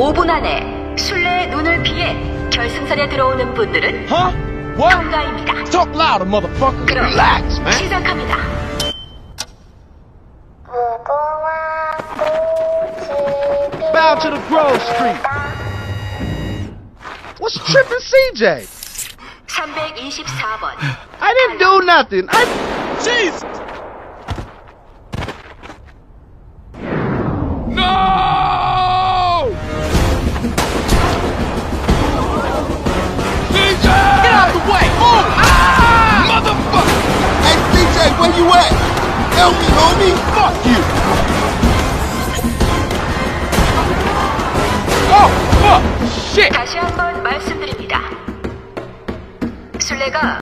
5분 안에 술래의 눈을 피해 결승선에 들어오는 분들은 Huh? What? 통과입니다. Talk louder, motherfucker. 그럼 Relax, man. 시작합니다. Bow to the Grove Street. What's tripping CJ? 324번. I didn't do nothing. I. Jesus! Help me, homie. Fuck you! Oh, fuck! Shit! 다시 한번 말씀드립니다. 술래가